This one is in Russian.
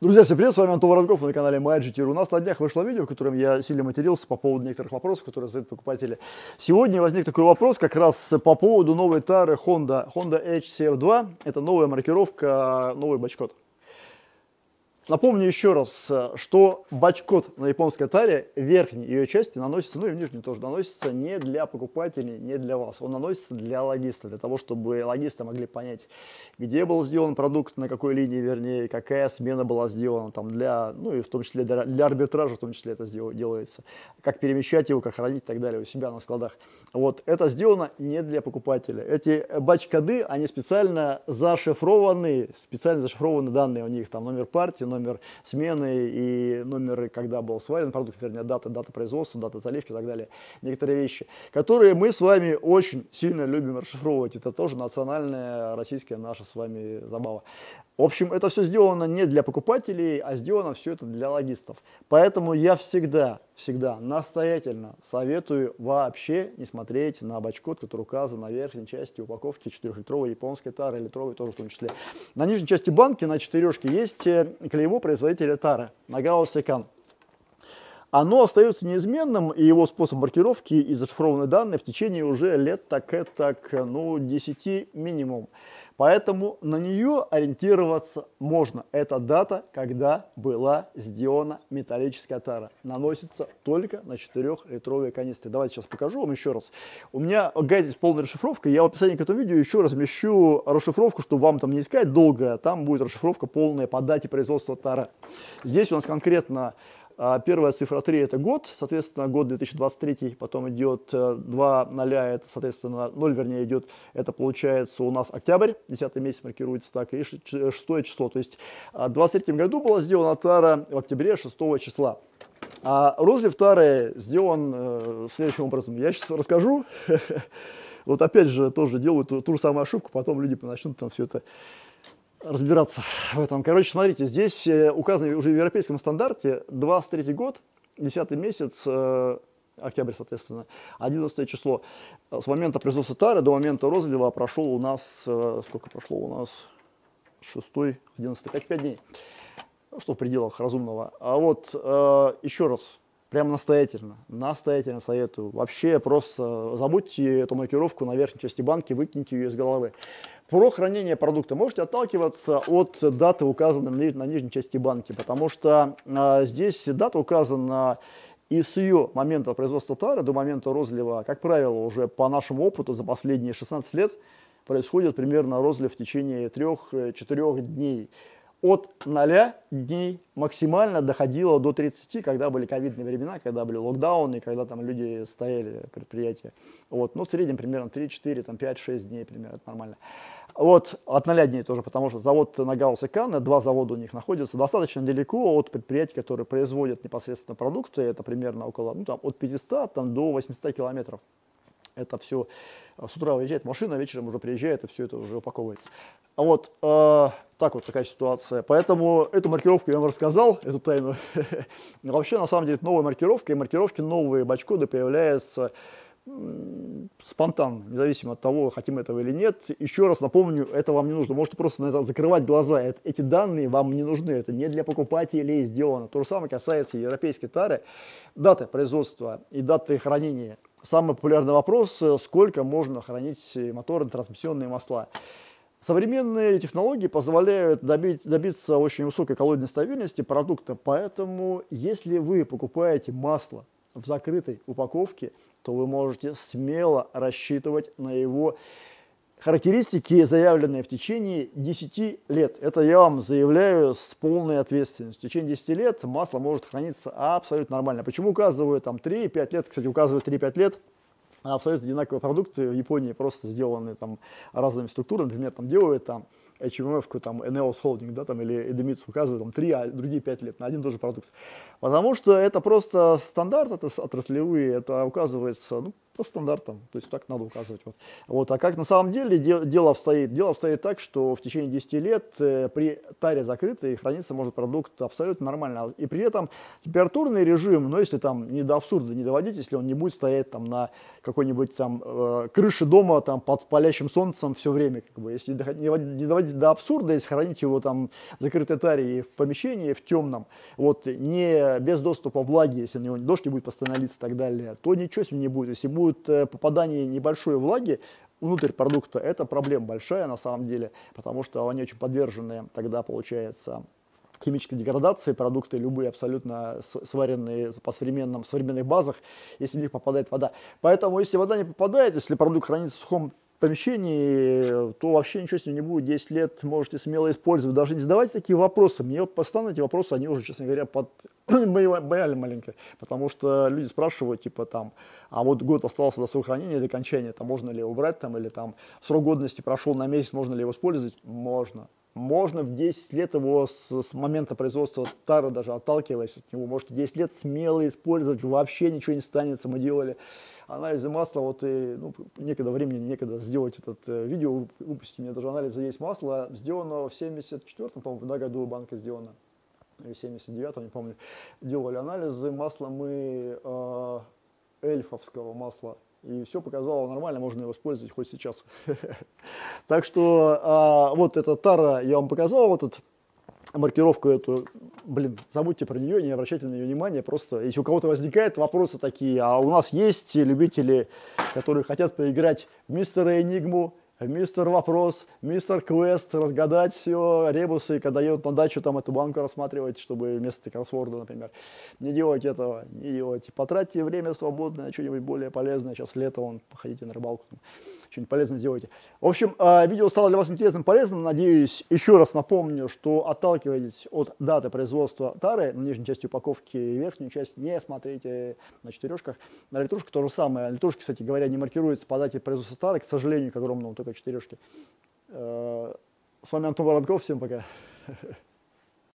Друзья, всем привет, с вами Антон Воронков, на канале MyGTR. У нас на днях вышло видео, в котором я сильно матерился по поводу некоторых вопросов, которые задают покупатели. Сегодня возник такой вопрос как раз по поводу новой тары Honda, Honda HCF2. Это новая маркировка, новый бачкод. Напомню еще раз, что бачкод на японской таре, верхней ее части наносится, ну и нижней тоже наносится не для покупателей, не для вас. Он наносится для логиста, для того, чтобы логисты могли понять, где был сделан продукт, на какой линии, вернее, какая смена была сделана, там для, ну и в том числе для, для арбитража, в том числе это делается, как перемещать его, как хранить и так далее у себя на складах. Вот, это сделано не для покупателя. Эти бачкоды, они специально зашифрованы, специально зашифрованы данные у них, там номер партии, номер номер смены и номер, когда был сварен продукт, вернее, дата, дата производства, дата заливки и так далее. Некоторые вещи, которые мы с вами очень сильно любим расшифровывать. Это тоже национальная российская наша с вами забава. В общем, это все сделано не для покупателей, а сделано все это для логистов. Поэтому я всегда, всегда настоятельно советую вообще не смотреть на бачкод, который указан на верхней части упаковки 4-литровой японской тары, литровой тоже в том числе. На нижней части банки на четырешке есть э, клеймо производителя тары, Nagao Sekan оно остается неизменным, и его способ маркировки и зашифрованные данные в течение уже лет так так, ну, 10 минимум. Поэтому на нее ориентироваться можно. Это дата, когда была сделана металлическая тара. Наносится только на 4-литровые канистры. Давайте сейчас покажу вам еще раз. У меня гайд с полной расшифровкой. Я в описании к этому видео еще размещу расшифровку, чтобы вам там не искать долго. Там будет расшифровка полная по дате производства тара. Здесь у нас конкретно первая цифра 3 это год, соответственно, год 2023, потом идет 2 э, ноля, это, соответственно, 0, вернее, идет, это получается у нас октябрь, 10 месяц маркируется так, и 6 число. То есть а, в 2023 году была сделана тара в октябре 6 числа. А розлив тары сделан э, следующим образом. Я сейчас расскажу. Вот опять же тоже делают ту, ту же самую ошибку, потом люди начнут там все это разбираться в этом. Короче, смотрите, здесь э, указано уже в европейском стандарте 23 год, 10 месяц, э, октябрь, соответственно, 11 число. С момента производства тары до момента розлива прошел у нас, э, сколько прошло у нас? 6, 11, 5, 5 дней. Что в пределах разумного. А вот еще раз, Прям настоятельно, настоятельно советую. Вообще просто забудьте эту маркировку на верхней части банки, выкиньте ее из головы. Про хранение продукта можете отталкиваться от даты, указанной на нижней части банки, потому что а, здесь дата указана и с ее момента производства товара до момента розлива, как правило, уже по нашему опыту за последние 16 лет происходит примерно розлив в течение 3-4 дней от 0 дней максимально доходило до 30, когда были ковидные времена, когда были локдауны, когда там люди стояли, предприятия. Вот. Ну, в среднем примерно 3-4, там 5-6 дней примерно, это нормально. Вот, от 0 дней тоже, потому что завод Нагаус и Канна, два завода у них находятся достаточно далеко от предприятий, которые производят непосредственно продукты, это примерно около, ну, там, от 500 там, до 800 километров. Это все с утра выезжает машина, вечером уже приезжает, и все это уже упаковывается. А вот э, так вот такая ситуация. Поэтому эту маркировку я вам рассказал, эту тайну. Вообще, на самом деле, новая маркировка и маркировки новые бачкоды появляются спонтанно, независимо от того, хотим этого или нет. Еще раз напомню, это вам не нужно. Можете просто на это закрывать глаза. Эти данные вам не нужны. Это не для покупателей сделано. То же самое касается европейской тары. Даты производства и даты хранения. Самый популярный вопрос, сколько можно хранить моторы, трансмиссионные масла. Современные технологии позволяют добить, добиться очень высокой коллоидной стабильности продукта, поэтому если вы покупаете масло в закрытой упаковке, то вы можете смело рассчитывать на его характеристики, заявленные в течение 10 лет. Это я вам заявляю с полной ответственностью. В течение 10 лет масло может храниться абсолютно нормально. Почему указывают там 3-5 лет? Кстати, указывают 3-5 лет абсолютно одинаковые продукты в Японии просто сделаны там разными структурами, например, там делают там HMF, там Eneos Holding, да, там, или Edemitsu указывают там 3, а другие 5 лет на один и тот же продукт. Потому что это просто стандарт, это отраслевые, это указывается, ну, по стандартам, то есть так надо указывать. Вот. Вот. А как на самом деле дело обстоит? Дело обстоит так, что в течение 10 лет э, при таре закрытой храниться может продукт абсолютно нормально. И при этом температурный режим, но если там не до абсурда не доводить, если он не будет стоять там на какой-нибудь там э, крыше дома там под палящим солнцем все время, как бы, если не доводить до абсурда, если хранить его там в закрытой таре и в помещении, в темном, вот, не без доступа влаги, если у него дождь не будет постоянно литься и так далее, то ничего с ним не будет. Если будет э, попадание небольшой влаги, внутрь продукта, это проблема большая на самом деле, потому что они очень подвержены тогда, получается, химической деградации, продукты любые абсолютно сваренные по современным, современных базах, если в них попадает вода. Поэтому, если вода не попадает, если продукт хранится в сухом помещении, то вообще ничего с ним не будет. 10 лет можете смело использовать. Даже не задавайте такие вопросы. Мне постоянно эти вопросы, они уже, честно говоря, под... бояли маленько. Потому что люди спрашивают, типа там, а вот год остался до срока хранения, до окончания, там можно ли убрать, там, или там срок годности прошел на месяц, можно ли его использовать? Можно можно в 10 лет его с, с момента производства тары, даже отталкиваясь от него, можете 10 лет смело использовать, вообще ничего не станется. Мы делали анализы масла, вот и ну, некогда времени, некогда сделать этот э, видео, выпустить, у меня даже анализы есть масла, сделано в 74-м, по-моему, да, году банка сделана, или 79-м, не помню, делали анализы масла мы э, эльфовского масла, и все показало нормально, можно его использовать хоть сейчас. Так что а, вот эта тара я вам показал, вот эту маркировку эту, блин, забудьте про нее, не обращайте на нее внимания, просто если у кого-то возникают вопросы такие, а у нас есть любители, которые хотят поиграть в мистера Энигму, мистер Вопрос, мистер Квест, разгадать все, ребусы, когда едут на дачу, там эту банку рассматривать, чтобы вместо кроссворда, например. Не делайте этого, не делайте. Потратьте время свободное на что-нибудь более полезное. Сейчас лето, вон, походите на рыбалку что-нибудь полезное сделайте. В общем, а, видео стало для вас интересным, полезным. Надеюсь, еще раз напомню, что отталкивайтесь от даты производства тары. На нижней части упаковки верхнюю часть не смотрите на четырешках. На литрушке то же самое. Литрушки, кстати говоря, не маркируются по дате производства тары, к сожалению, к огромному, только четырешки. Э, с вами Антон Воронков. Всем пока.